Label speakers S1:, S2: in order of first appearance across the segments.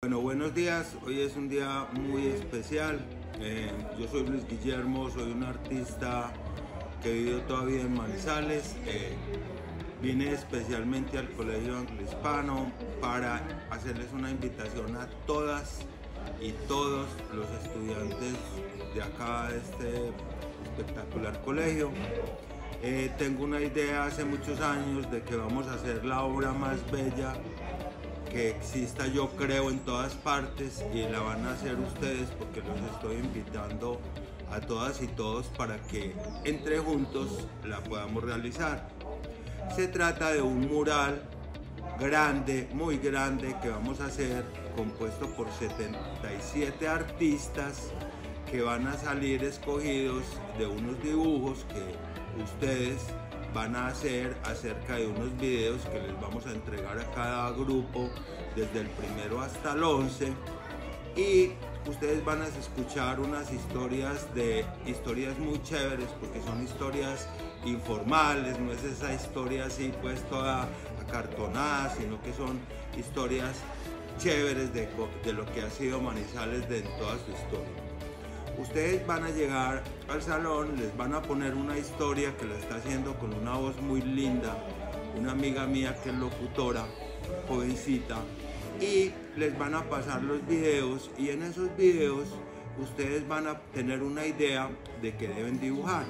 S1: Bueno, buenos días. Hoy es un día muy especial. Eh, yo soy Luis Guillermo, soy un artista que vive todavía en Manizales. Eh, vine especialmente al Colegio Anglo-Hispano para hacerles una invitación a todas y todos los estudiantes de acá de este espectacular colegio. Eh, tengo una idea hace muchos años de que vamos a hacer la obra más bella que exista yo creo en todas partes y la van a hacer ustedes porque los estoy invitando a todas y todos para que entre juntos la podamos realizar. Se trata de un mural grande, muy grande que vamos a hacer compuesto por 77 artistas que van a salir escogidos de unos dibujos que ustedes van a hacer acerca de unos videos que les vamos a entregar a cada grupo desde el primero hasta el 11 y ustedes van a escuchar unas historias de historias muy chéveres porque son historias informales, no es esa historia así pues toda acartonada, sino que son historias chéveres de, lo que ha sido Manizales de en toda su historia. Ustedes van a llegar al salón, les van a poner una historia que la está haciendo con una voz muy linda, una amiga mía que es locutora, jovencita, y les van a pasar los videos y en esos videos ustedes van a tener una idea de qué deben dibujar.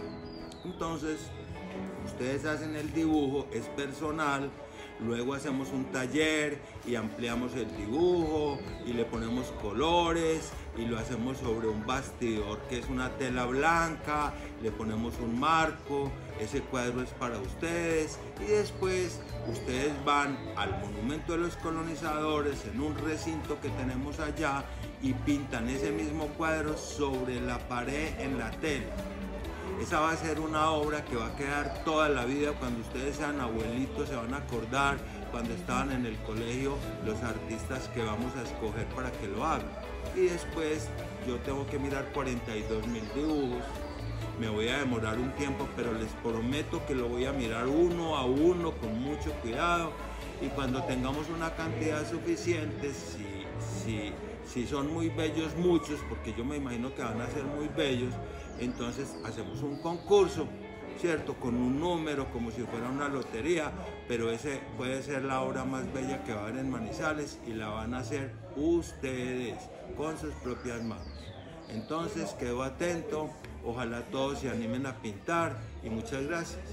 S1: Entonces, ustedes hacen el dibujo, es personal, Luego hacemos un taller y ampliamos el dibujo y le ponemos colores y lo hacemos sobre un bastidor que es una tela blanca, le ponemos un marco, ese cuadro es para ustedes y después ustedes van al monumento de los colonizadores en un recinto que tenemos allá y pintan ese mismo cuadro sobre la pared en la tela. Esa va a ser una obra que va a quedar toda la vida cuando ustedes sean abuelitos, se van a acordar cuando estaban en el colegio los artistas que vamos a escoger para que lo hagan. Y después yo tengo que mirar 42 mil dibujos. Me voy a demorar un tiempo, pero les prometo que lo voy a mirar uno a uno con mucho cuidado. Y cuando tengamos una cantidad suficiente, si, si son muy bellos muchos, porque yo me imagino que van a ser muy bellos, entonces hacemos un concurso, ¿cierto? Con un número, como si fuera una lotería, pero ese puede ser la obra más bella que va a haber en Manizales y la van a hacer ustedes con sus propias manos. Entonces quedo atento, ojalá todos se animen a pintar y muchas gracias.